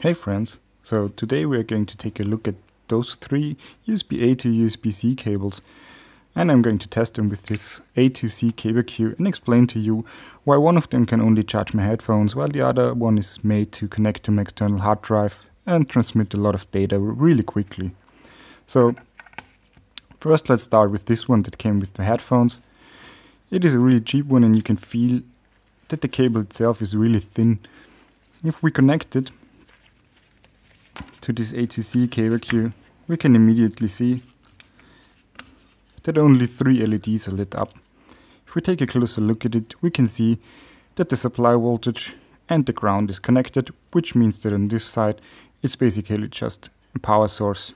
Hey friends, so today we are going to take a look at those three USB-A to USB-C cables and I'm going to test them with this A to C caberQU and explain to you why one of them can only charge my headphones while the other one is made to connect to my external hard drive and transmit a lot of data really quickly. So first let's start with this one that came with the headphones. It is a really cheap one and you can feel that the cable itself is really thin. If we connect it to this A2C caberQU, we can immediately see that only three LEDs are lit up. If we take a closer look at it, we can see that the supply voltage and the ground is connected, which means that on this side it's basically just a power source.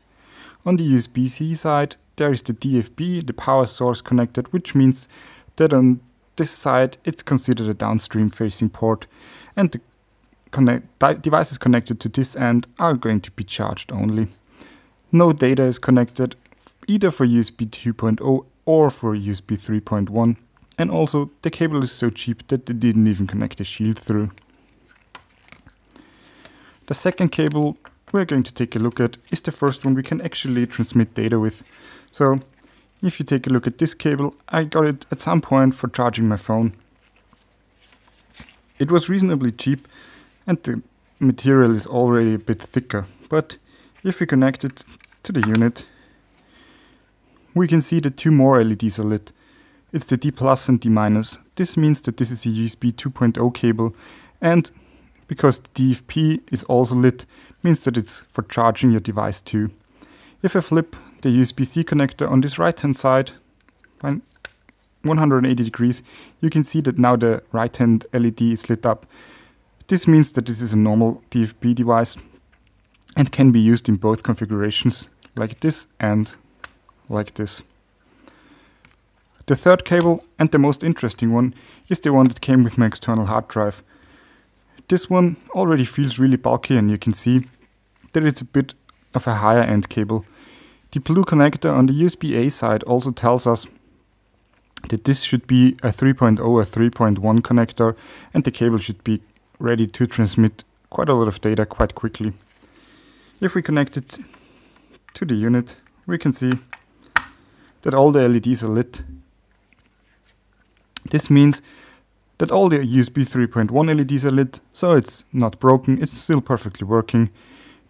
On the USB-C side, there is the DFP, the power source connected, which means that on this side it's considered a downstream facing port and the connect devices connected to this end are going to be charged only. No data is connected either for USB 2.0 or for USB 3.1 and also the cable is so cheap that they didn't even connect a shield through. The second cable we're going to take a look at is the first one we can actually transmit data with. So if you take a look at this cable, I got it at some point for charging my phone. It was reasonably cheap and the material is already a bit thicker. But if we connect it to the unit, we can see that two more LEDs are lit. It's the D plus and D minus. This means that this is a USB 2.0 cable and because the DFP is also lit, means that it's for charging your device too. If I flip the USB-C connector on this right hand side, by 180 degrees, you can see that now the right hand LED is lit up. This means that this is a normal DFP device and can be used in both configurations, like this and like this. The third cable, and the most interesting one, is the one that came with my external hard drive. This one already feels really bulky and you can see that it's a bit of a higher end cable. The blue connector on the USB-A side also tells us that this should be a 3.0 or 3.1 connector and the cable should be ready to transmit quite a lot of data quite quickly. If we connect it to the unit, we can see that all the LEDs are lit. This means that all the USB 3.1 LEDs are lit, so it's not broken, it's still perfectly working.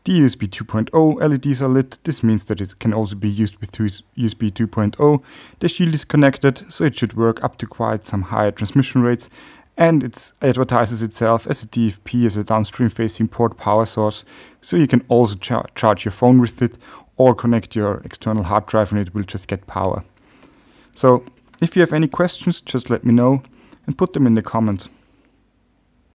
The USB 2.0 LEDs are lit, this means that it can also be used with USB 2.0. The shield is connected, so it should work up to quite some higher transmission rates, and it advertises itself as a DFP, as a downstream facing port power source, so you can also char charge your phone with it or connect your external hard drive and it will just get power. So if you have any questions, just let me know and put them in the comments.